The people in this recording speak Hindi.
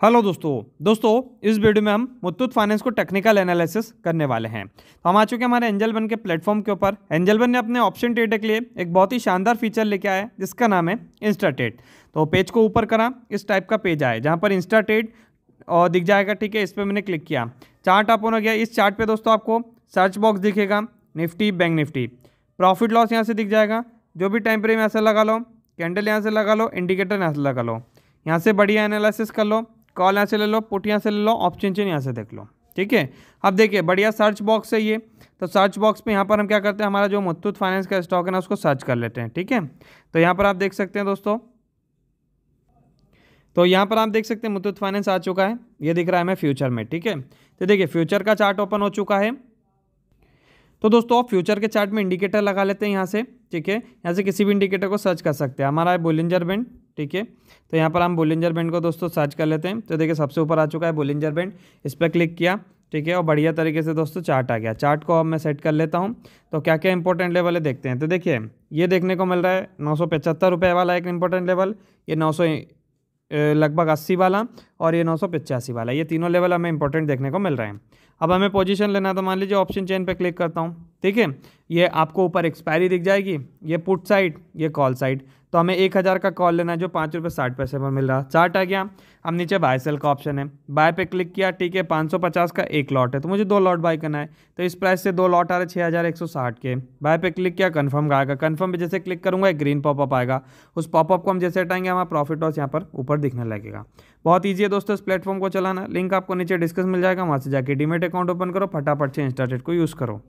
हेलो दोस्तों। दोस्तों, इस वीडियो में हम मुत्तूत फाइनेंस को टेक्निकल एनालिसिस करने वाले हैं। तो हम आ चुके हैं हमारे एंजल वन के प्लेटफॉर्म के ऊपर। एंजल वन ने अपने ऑप्शन ट्रेड के लिए एक बहुत ही शानदार फीचर लेके आया जिसका नाम है इंस्टा ट्रेड तो पेज को ऊपर करा, इस टाइप का पेज आए जहाँ पर इंस्टा ट्रेड और दिख जाएगा, ठीक है, इस पर मैंने क्लिक किया। चार्ट ओपन हो गया। इस चार्ट पर दोस्तों आपको सर्च बॉक्स दिखेगा Nifty bank Nifty profit loss यहाँ से दिख जाएगा। जो भी टाइम फ्रेम यहाँ से लगा लो कैंडल यहाँ से लगा लो इंडिकेटर यहाँ से लगा लो। यहाँ से बढ़िया एनालिसिस कर लो। कॉल यहाँ से ले लो, पुट यहाँ से ले लो ऑप्शन चेन यहाँ से देख लो। ठीक है? अब देखिए, बढ़िया सर्च बॉक्स है ये। तो सर्च बॉक्स पे यहाँ पर हम क्या करते हैं? हमारा जो मुथूत फाइनेंस का स्टॉक है ना, उसको सर्च कर लेते हैं। ठीक है? तो यहाँ पर आप देख सकते हैं दोस्तों। तो यहाँ पर आप देख सकते हैं मुथूत फाइनेंस आ चुका है। ये दिख रहा है हमें फ्यूचर में। ठीक है? तो देखिए फ्यूचर का चार्ट ओपन हो चुका है। तो दोस्तों, आप फ्यूचर के चार्ट में इंडिकेटर लगा लेते हैं यहाँ से। ठीक है? यहाँ से किसी भी इंडिकेटर को सर्च कर सकते हैं। हमारा है बोलिंजर बैंड ठीक है? तो यहाँ पर हम बोलिंजर बैंड को दोस्तों सर्च कर लेते हैं। तो देखिए, सबसे ऊपर आ चुका है बोलिंजर बैंड इस पर क्लिक किया, ठीक है? और बढ़िया तरीके से दोस्तों चार्ट आ गया। चार्ट को अब मैं सेट कर लेता हूँ। तो क्या क्या इंपॉर्टेंट लेवल है देखते हैं। तो देखिए, ये देखने को मिल रहा है नौ सौ पचहत्तर रुपये वाला एक इंपॉर्टेंट लेवल ये नौ सौ लगभग अस्सी वाला और ये नौ सौ पचासी वाला। ये तीनों लेवल हमें इंपॉर्टेंट देखने को मिल रहे हैं। अब हमें पोजीशन लेना तो मान लीजिए ऑप्शन चेन पे क्लिक करता हूँ। ठीक है? ये आपको ऊपर एक्सपायरी दिख जाएगी, ये पुट साइड ये कॉल साइड तो हमें एक हज़ार का कॉल लेना है जो पाँच रुपये साठ पैसे पर मिल रहा। चार्ट आ गया। अब नीचे बाय सेल का ऑप्शन है। बाय पे क्लिक किया, ठीक है? पाँच सौ पचास का एक लॉट है। तो मुझे दो लॉट बाय करना है। तो इस प्राइस से दो लॉट आ रहे छः हज़ार एक सौ साठ के। बाय पे क्लिक किया कन्फर्म का आएगा? कन्फर्म पे जैसे क्लिक करूँगा, एक ग्रीन पॉपअप आएगा। उस पॉपअप को हम जैसे हटाएँगे, हमारा प्रॉफिट लॉस यहाँ पर ऊपर दिखने लगेगा। बहुत ईजी है दोस्तों इस प्लेटफॉर्म को चलाना। लिंक आपको नीचे डिस्कस मिल जाएगा। वहाँ से जाके डीमेट अकाउंट ओपन करो। फटाफट से इंस्टाटेट को यूज़ करो।